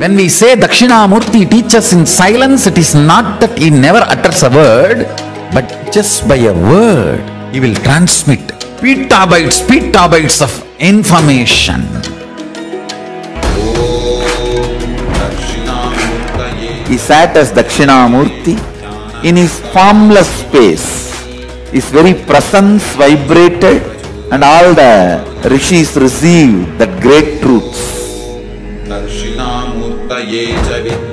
When we say Dakshinamurti teaches in silence, it is not that he never utters a word, but just by a word, he will transmit petabytes, petabytes of information. He sat as Dakshinamurti in his formless space. His very presence vibrated and all the rishis received that great truths. ये च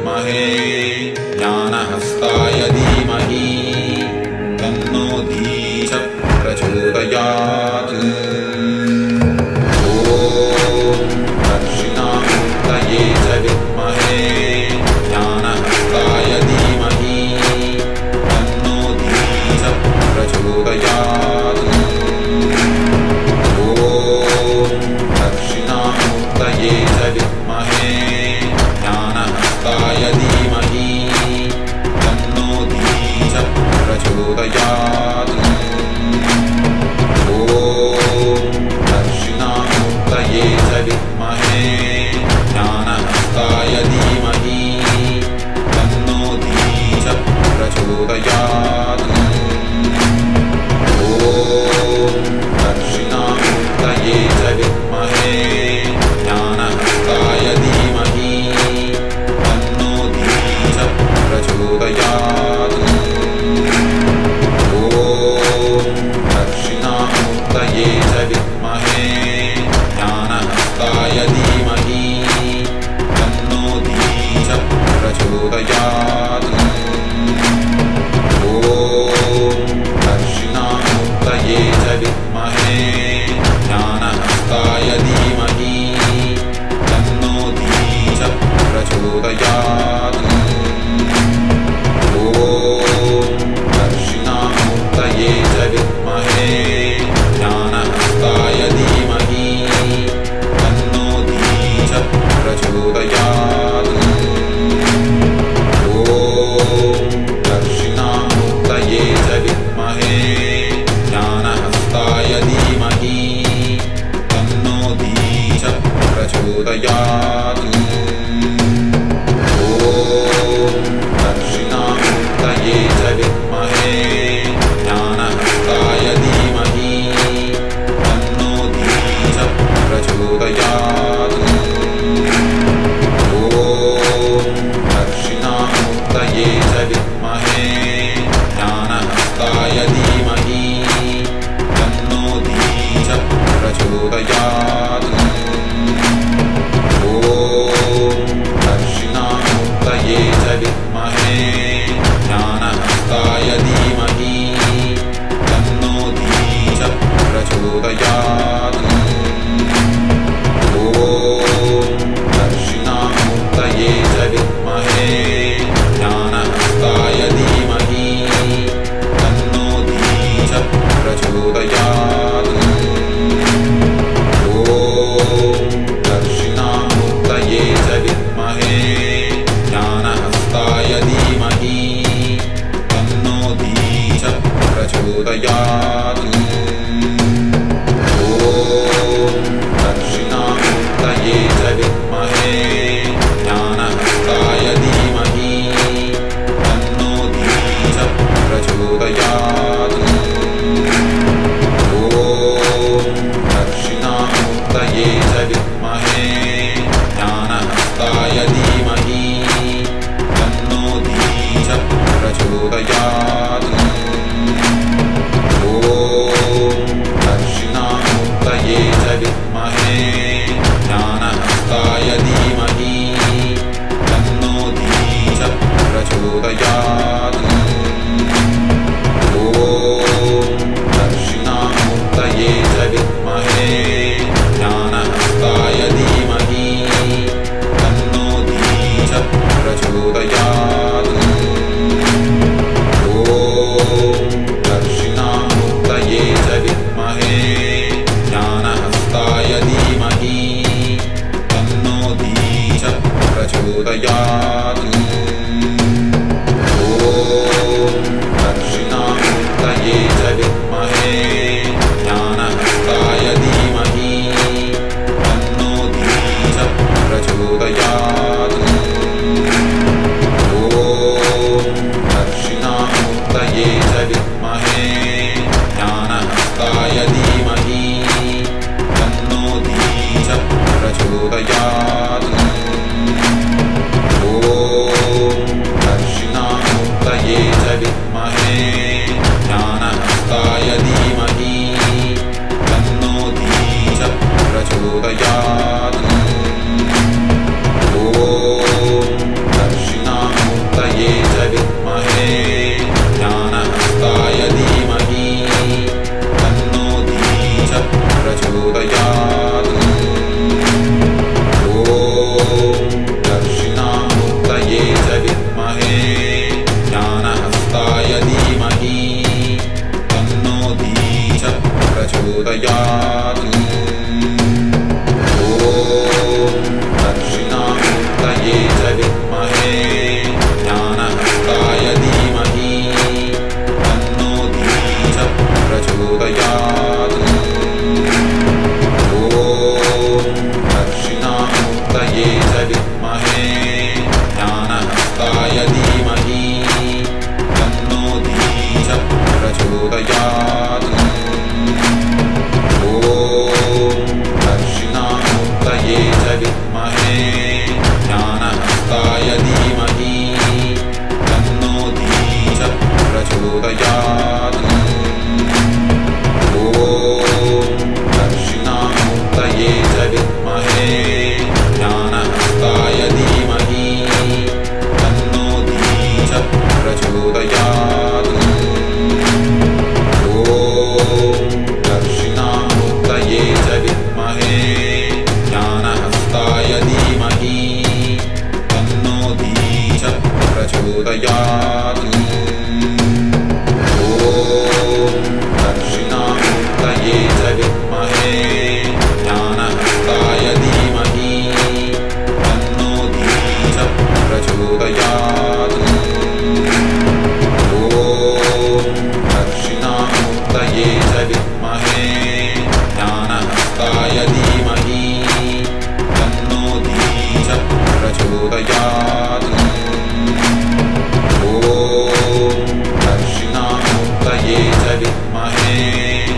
heavy, my hand.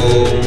Om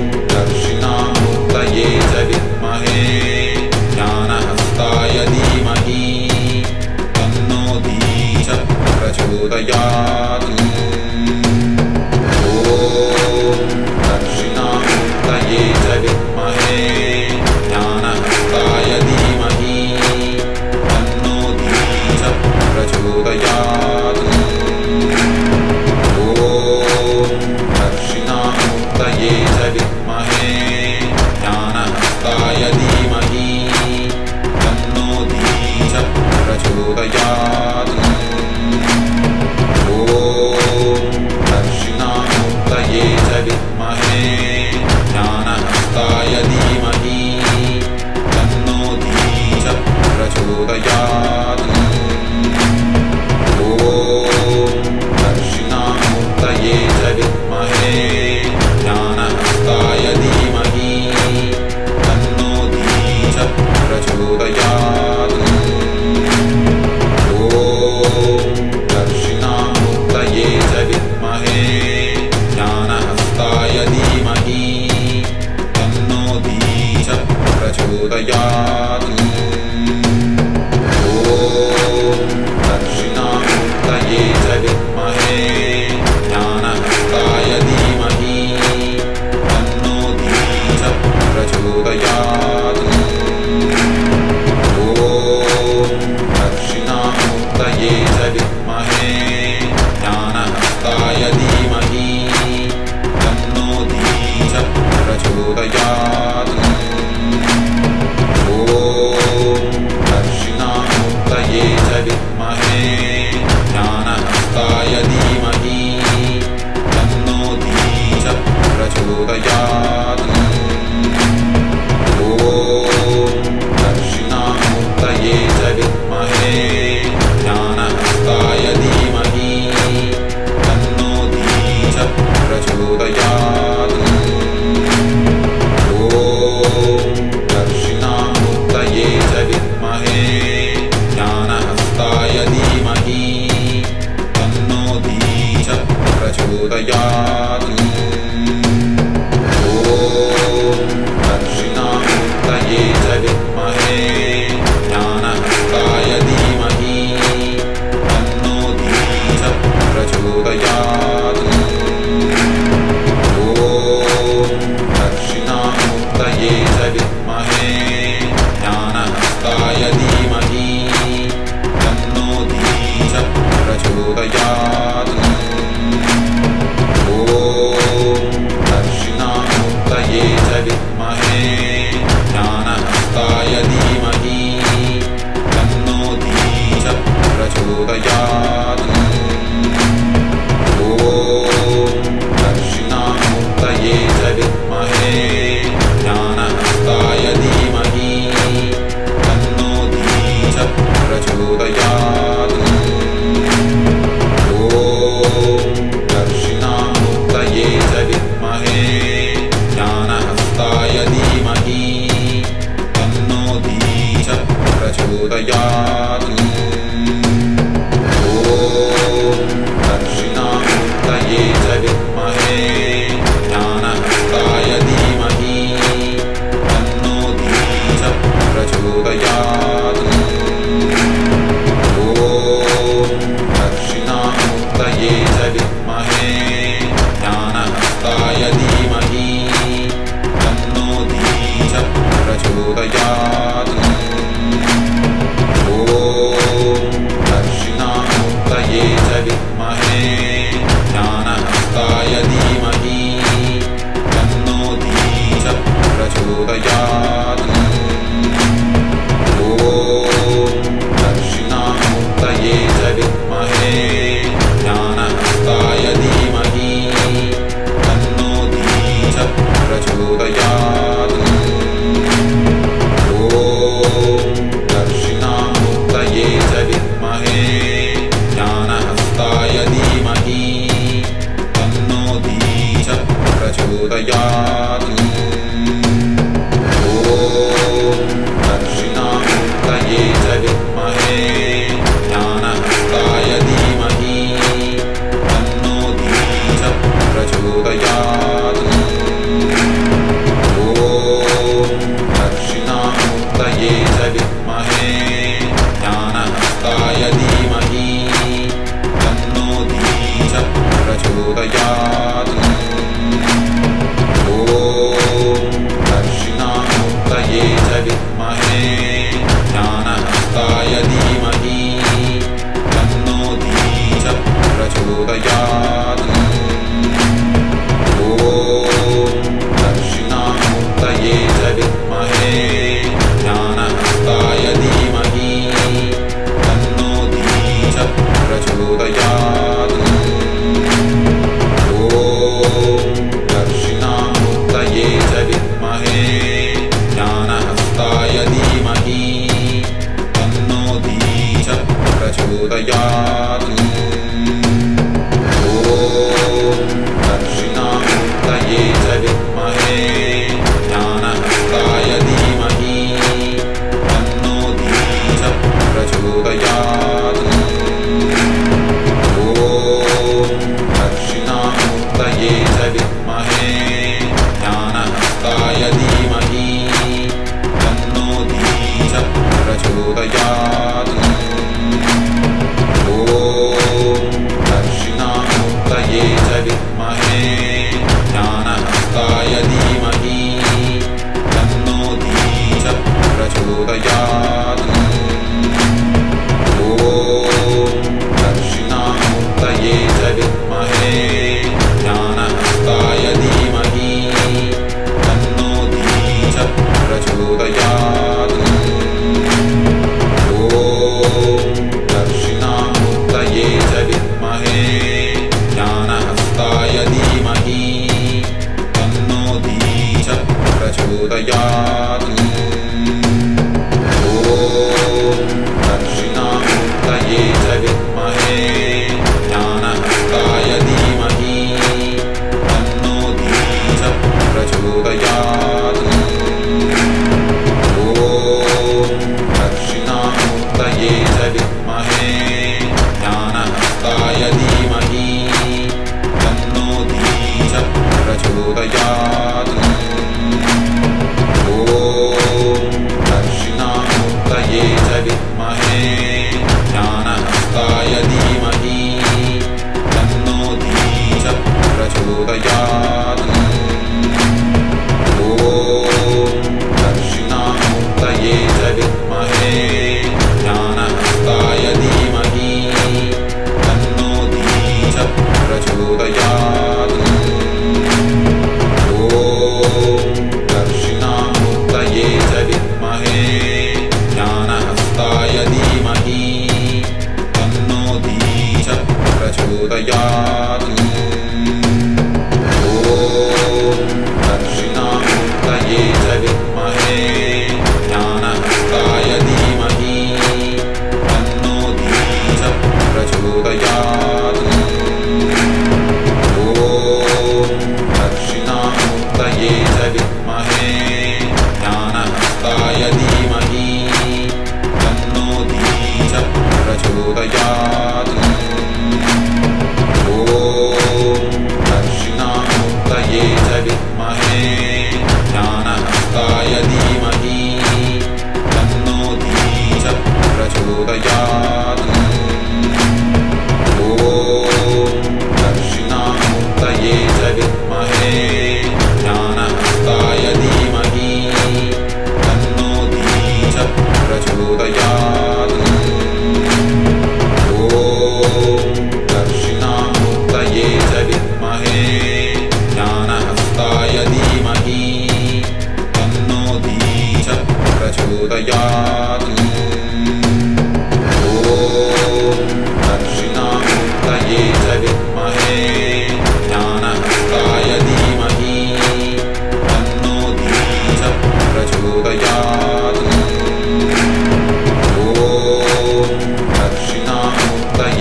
的样子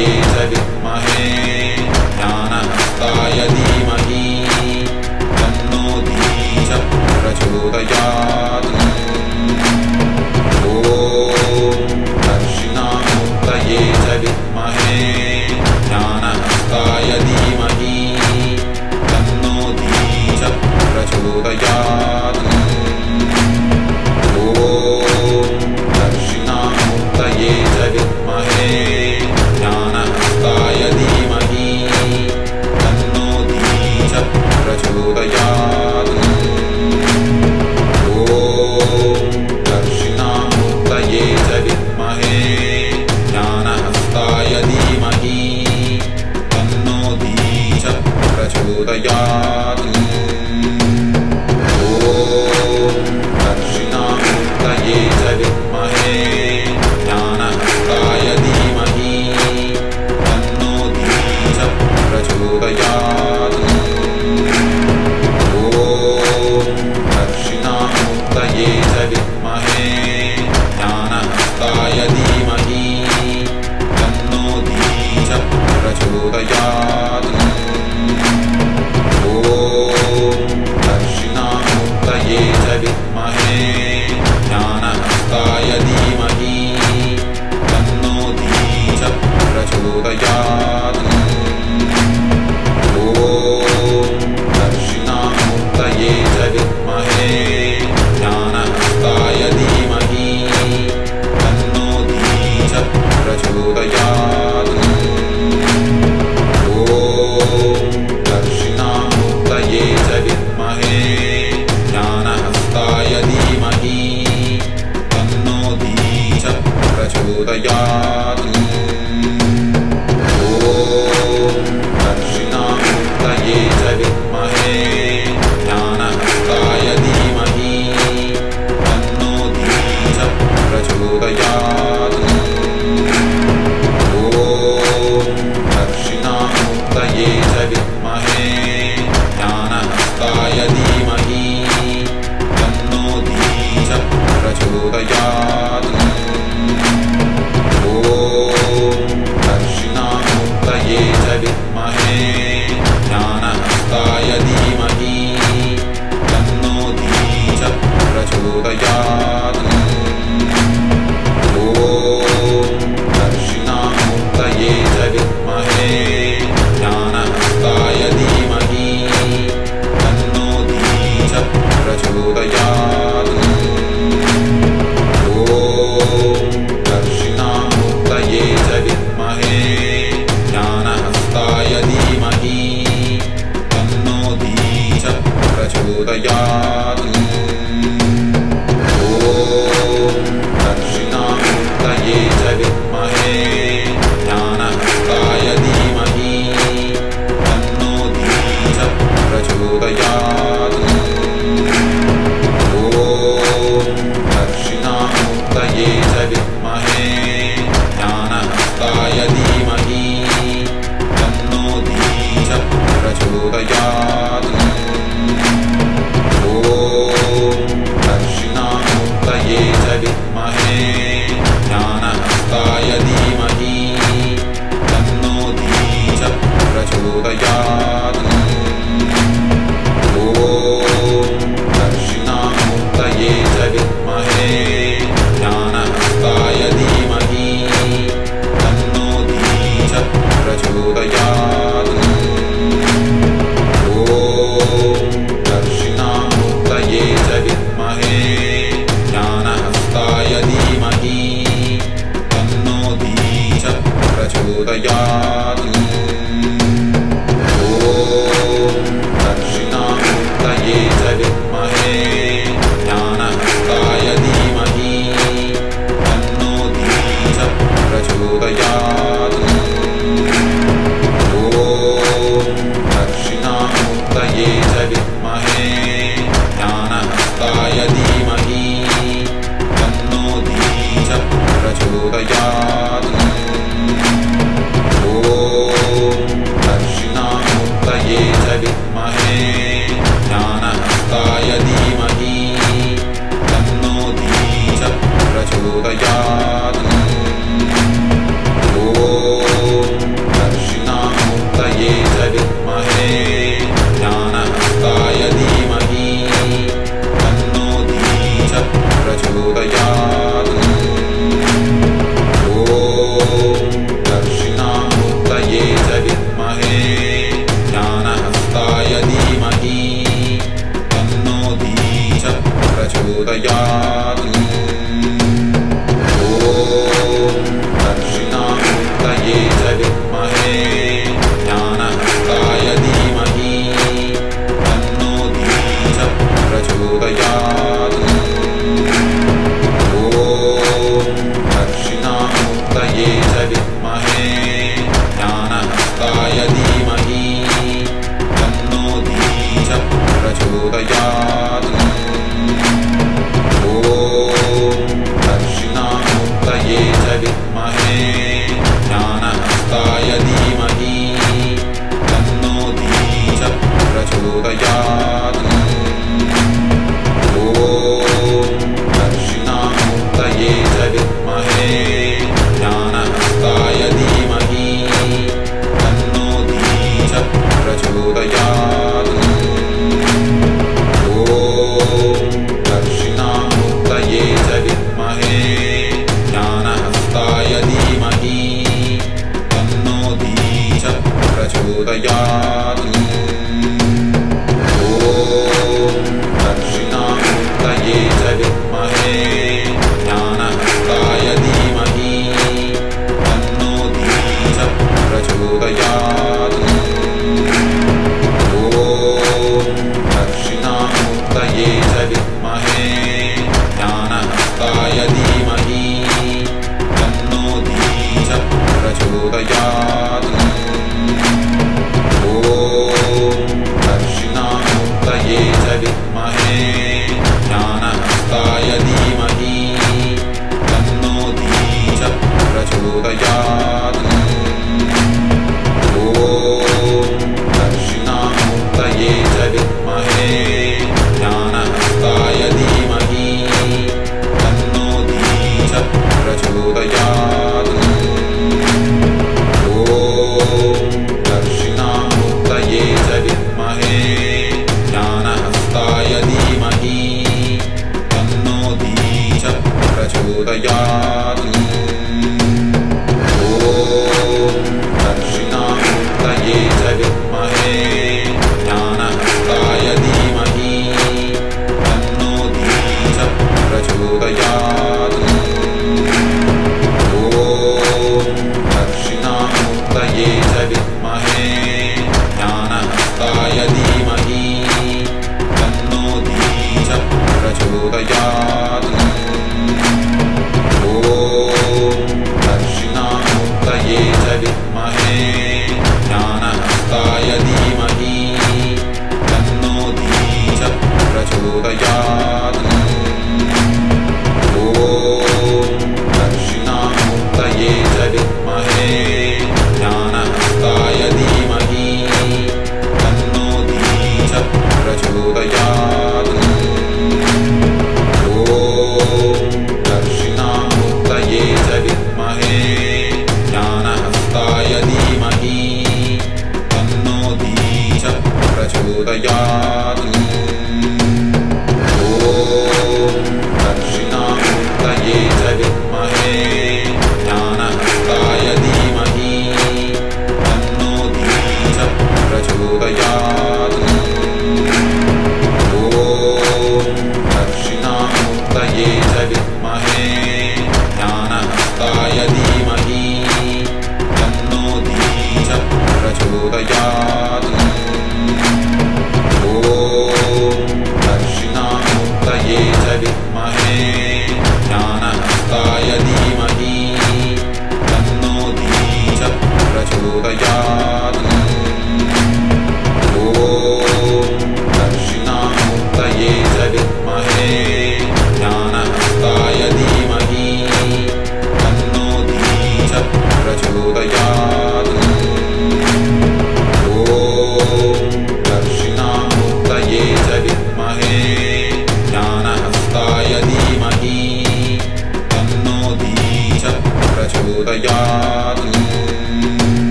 не зови.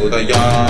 Buddhaya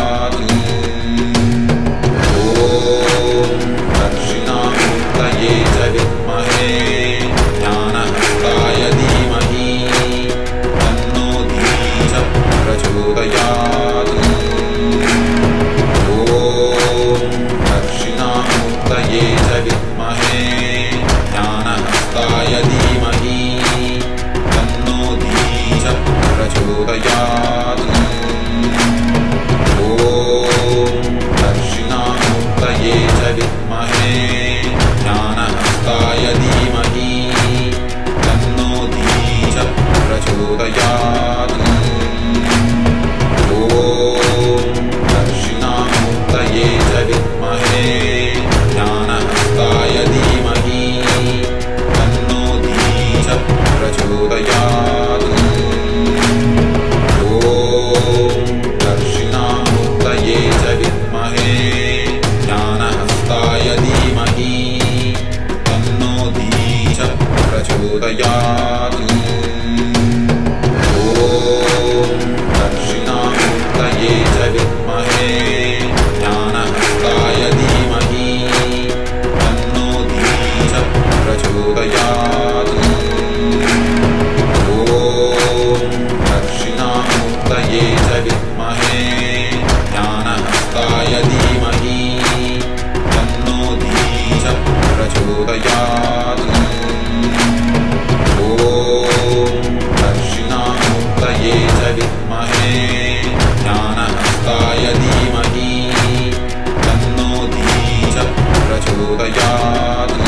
yard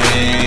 Amen.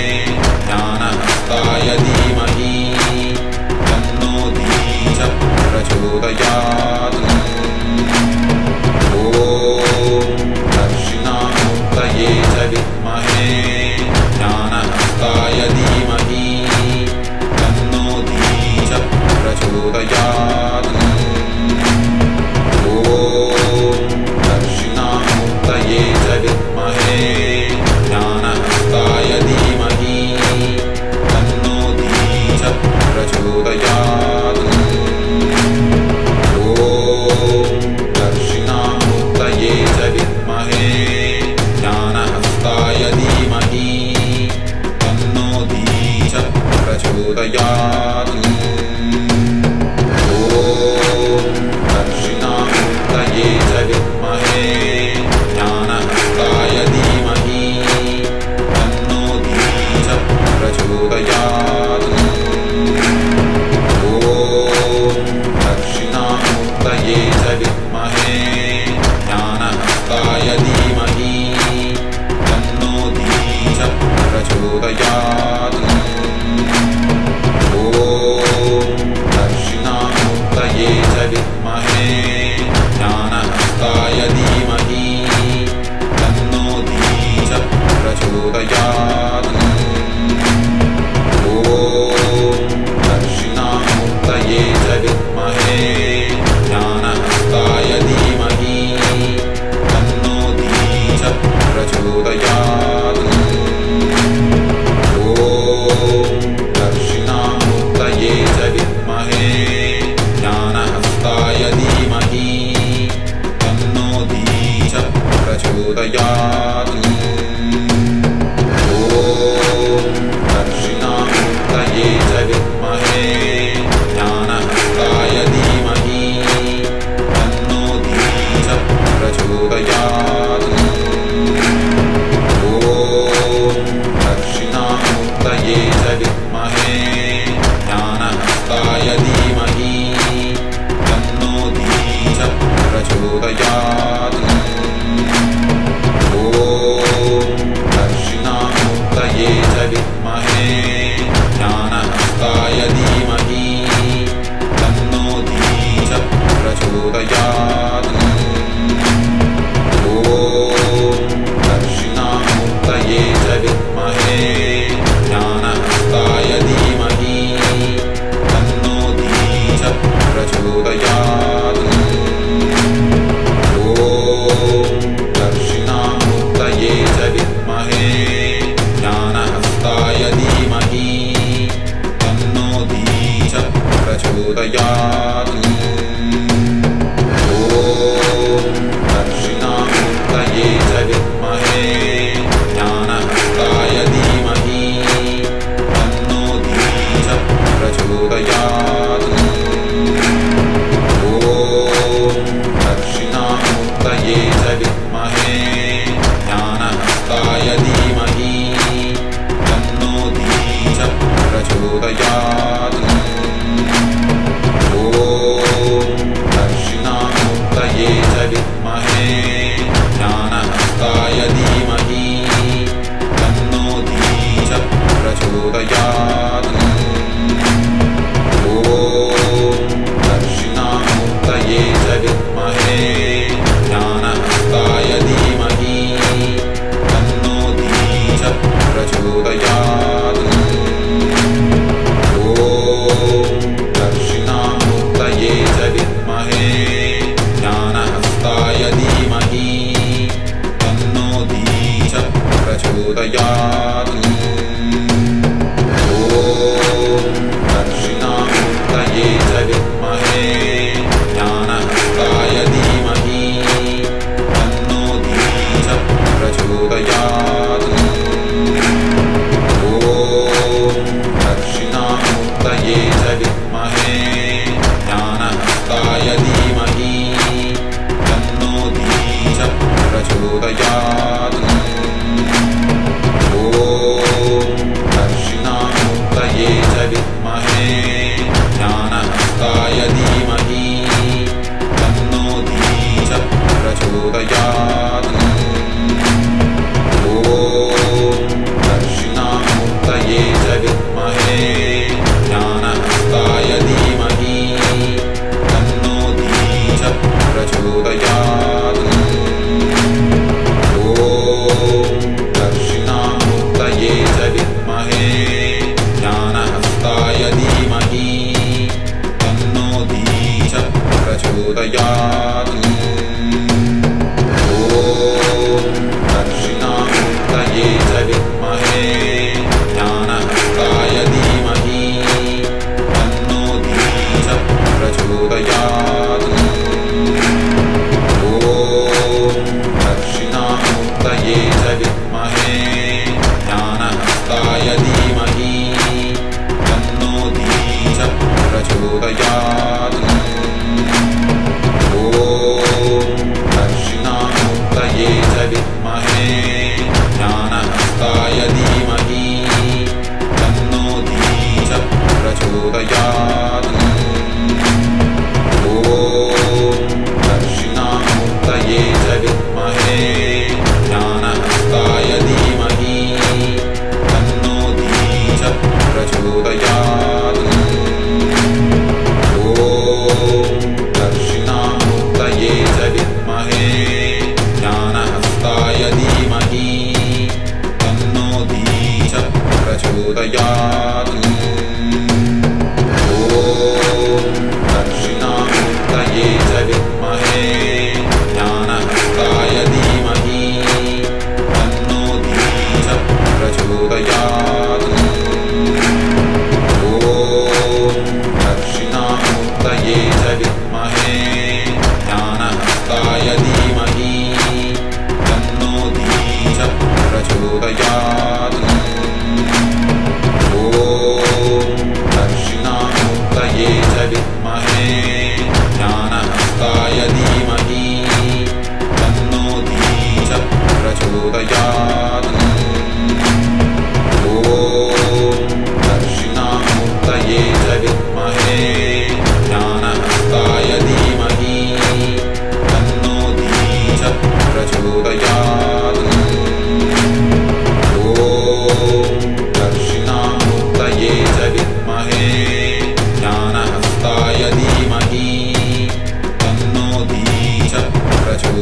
उदया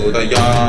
Udaya